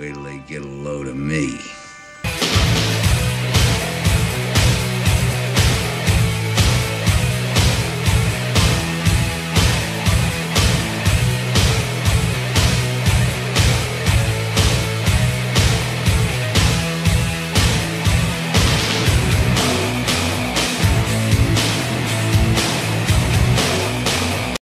Wait till they get a load of me.